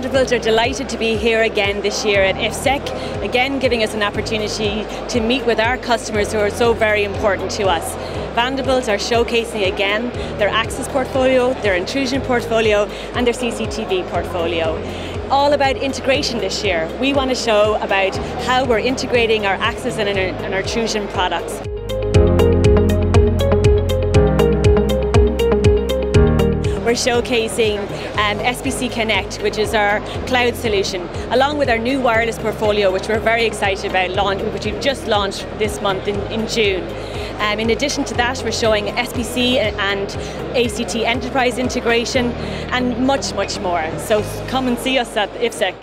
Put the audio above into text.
Vanderbilt are delighted to be here again this year at IFSEC, again giving us an opportunity to meet with our customers who are so very important to us. Vanderbilt are showcasing again their access portfolio, their intrusion portfolio, and their CCTV portfolio all about integration this year. We want to show about how we're integrating our access and our, intrusion products. We're showcasing um, SPC Connect, which is our cloud solution, along with our new wireless portfolio, which we're very excited about, launch, which we've just launched this month in, in June. Um, in addition to that, we're showing SBC and ACT enterprise integration and much, much more. So come and see us at IFSEC.